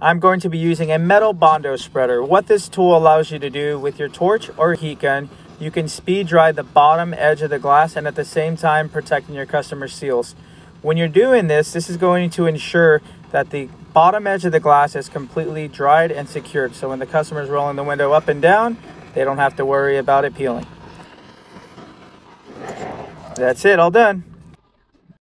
I'm going to be using a metal Bondo spreader. What this tool allows you to do with your torch or heat gun, you can speed dry the bottom edge of the glass and at the same time protecting your customer seals. When you're doing this, this is going to ensure that the bottom edge of the glass is completely dried and secured. So when the customer is rolling the window up and down, they don't have to worry about it peeling. That's it, all done.